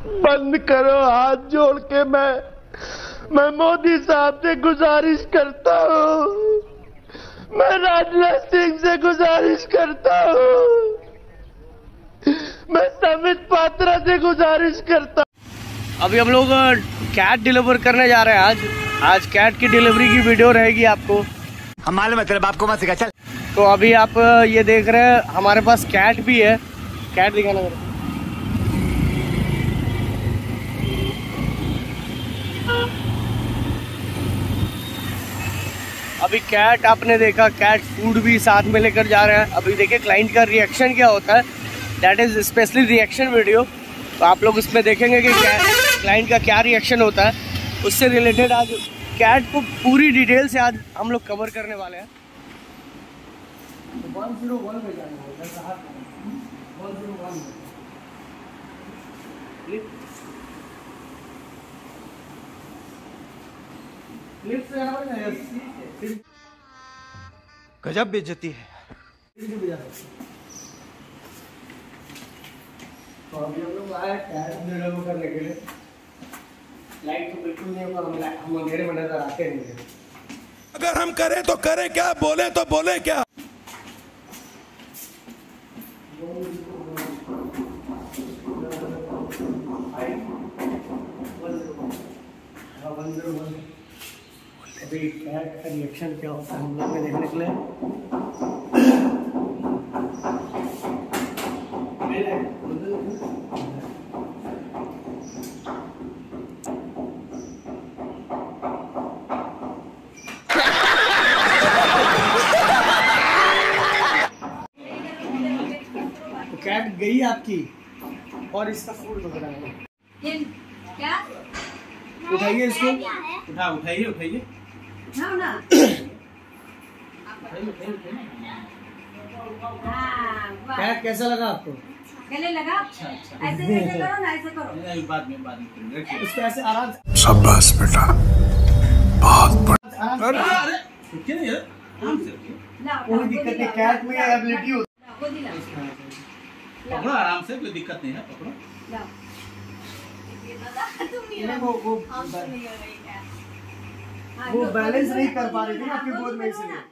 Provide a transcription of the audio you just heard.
बंद करो हाथ जोड़ के मैं मैं मोदी साहब से गुजारिश करता हूँ। मैं राजनाथ सिंह से गुजारिश करता हूँ। मैं समित पात्रा से गुजारिश करता अभी हम लोग कैट डिलीवर करने जा रहे हैं आज। आज कैट की डिलीवरी की वीडियो रहेगी आपको। हम मालूम है तेरे बाप को मत सिखा चल। तो अभी आप ये देख रहे हैं हमारे पास कैट भी है। कैट दिखाना अभी कैट आपने देखा कैट फ़ूड भी साथ में लेकर जा रहे हैं। अभी देखिए क्लाइंट का रिएक्शन क्या होता है? That is specially reaction video तो आप लोग इसमें देखेंगे कि क्लाइंट का क्या रिएक्शन होता है। उससे रिलेटेड आज कैट को पूरी डिटेल से आज हम लोग कवर करने वाले हैं। वन गजब बेइज्जती है। तो अभी हम लोग आए टायर डिलीवर करने के लिए। लाइट तो बिल्कुल नहीं होगा हम हम अंधेरे में नज़र आते नहीं अगर हम करें तो करें क्या बोले तो बोले क्या? हाँ, वन ज़ीरो वन अभी कैट का रिएक्शन क्या होता है? हम लोग में देखने के लिए तो कैट गई आपकी और इसका फ़ूड वगैरह है। क्या? उठाइए इसको। उठा उठाइए उठाइए। हाँ, कैट कैसा लगा आपको? गले लगा? ऐसे ऐसे करो ना ऐसे करो। बाद में बाद में इसको ऐसे आराम शाबाश बेटा। बहुत आराम से कोई लाओ, दिक्कत नहीं कैट में एबिलिटी पकड़ो आराम से कोई दिक्कत नहीं है पकड़ो। लाओ। है वो वो हाँ, वो बैलेंस नहीं कर पा रही थी आपकी गोद में इसलिए